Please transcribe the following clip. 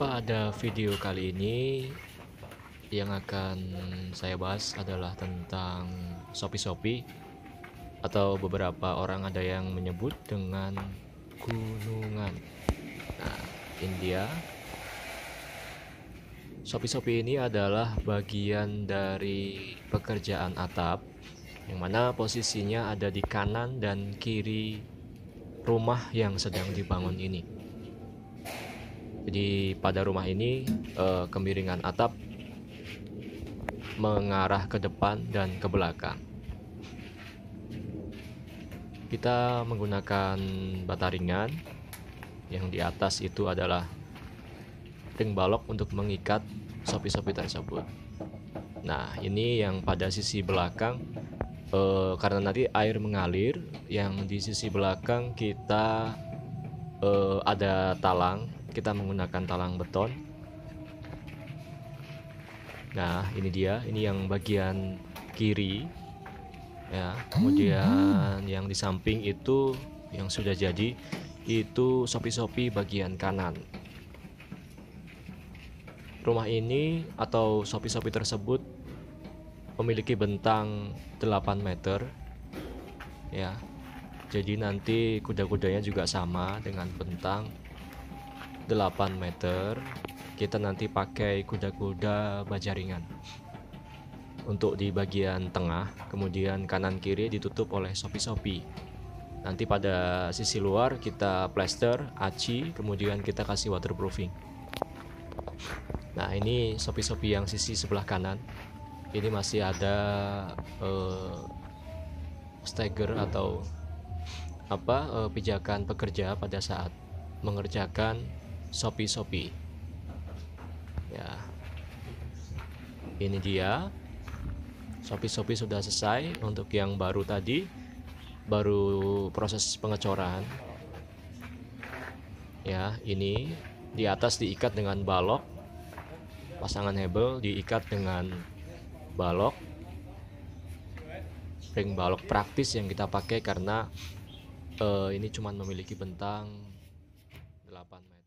Pada video kali ini yang akan saya bahas adalah tentang Shopee-Shopee atau beberapa orang ada yang menyebut dengan gunungan. Nah, India Shopee-Shopee ini adalah bagian dari pekerjaan atap yang mana posisinya ada di kanan dan kiri rumah yang sedang dibangun ini. Jadi pada rumah ini eh, kemiringan atap mengarah ke depan dan ke belakang. Kita menggunakan bata ringan yang di atas itu adalah ring balok untuk mengikat sopi-sopi tersebut. Nah, ini yang pada sisi belakang uh, karena nanti air mengalir yang di sisi belakang kita uh, ada talang kita menggunakan talang beton. Nah ini dia. Ini yang bagian kiri. Ya kemudian yang di samping itu yang sudah jadi itu sopi-sopi bagian kanan. Rumah ini atau sopi-sopi tersebut memiliki bentang 8 meter. Ya jadi nanti kuda-kudanya juga sama dengan bentang 8 meter kita nanti pakai kuda-kuda bajaringan. Untuk di bagian tengah kemudian kanan kiri ditutup oleh sopi-sopi. Nanti pada sisi luar kita plaster aci kemudian kita kasih waterproofing. Nah ini sopi-sopi yang sisi sebelah kanan. Ini masih ada uh, stagger atau apa uh, pijakan pekerja pada saat mengerjakan sopi-sopi ya. Ini dia. Sopi-sopi sudah selesai untuk yang baru tadi baru proses pengecoran. Ya ini di atas diikat dengan balok. Pasangan hebel diikat dengan balok. Ring balok praktis yang kita pakai karena uh, ini cuma memiliki bentang 8